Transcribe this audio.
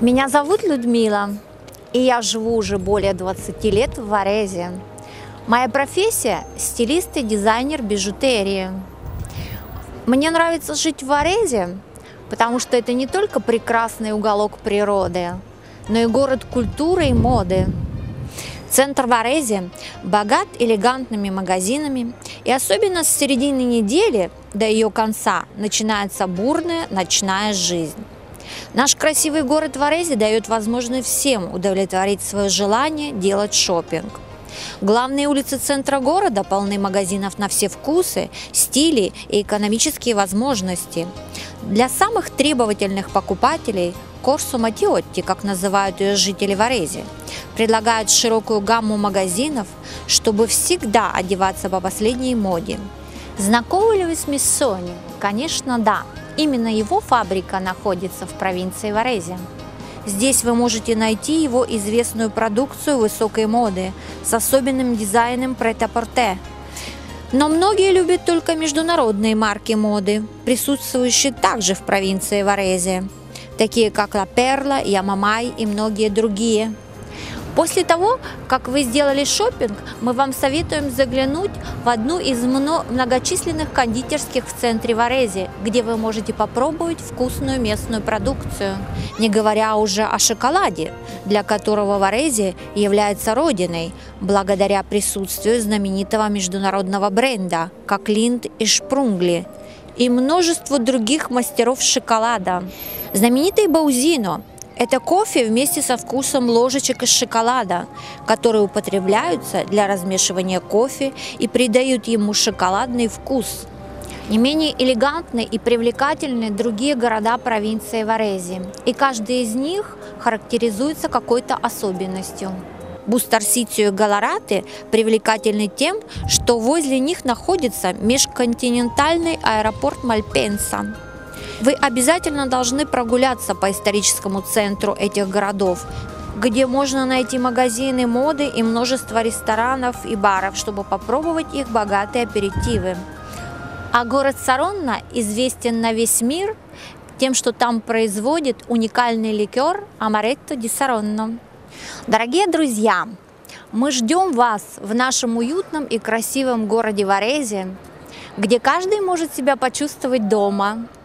Меня зовут Людмила, и я живу уже более 20 лет в Варезе. Моя профессия – стилист и дизайнер бижутерии. Мне нравится жить в Варезе, потому что это не только прекрасный уголок природы, но и город культуры и моды. Центр Варези богат элегантными магазинами, и особенно с середины недели до ее конца начинается бурная ночная жизнь. Наш красивый город Варези дает возможность всем удовлетворить свое желание делать шопинг. Главные улицы центра города полны магазинов на все вкусы, стили и экономические возможности. Для самых требовательных покупателей Корсу Матиотти, как называют ее жители Варези, предлагают широкую гамму магазинов, чтобы всегда одеваться по последней моде. Знакомы ли вы с Миссони? Конечно, да. Именно его фабрика находится в провинции Варези. Здесь вы можете найти его известную продукцию высокой моды с особенным дизайном прет-а-порте. Но многие любят только международные марки моды, присутствующие также в провинции Варези, такие как La Perla, Ямамай и многие другие – После того, как вы сделали шопинг, мы вам советуем заглянуть в одну из многочисленных кондитерских в центре Варези, где вы можете попробовать вкусную местную продукцию, не говоря уже о шоколаде, для которого Варези является родиной, благодаря присутствию знаменитого международного бренда, как Линд и Шпрунгли, и множеству других мастеров шоколада. Знаменитый Баузино это кофе вместе со вкусом ложечек из шоколада, которые употребляются для размешивания кофе и придают ему шоколадный вкус. Не менее элегантны и привлекательны другие города провинции Варезе, и каждый из них характеризуется какой-то особенностью. Бусто-Арсицио и Галларате привлекательны тем, что возле них находится межконтинентальный аэропорт Мальпенса – вы обязательно должны прогуляться по историческому центру этих городов, где можно найти магазины моды и множество ресторанов и баров, чтобы попробовать их богатые аперитивы. А город Саронна известен на весь мир тем, что там производит уникальный ликер Амаретто ди Саронно. Дорогие друзья, мы ждем вас в нашем уютном и красивом городе Варезе, где каждый может себя почувствовать дома –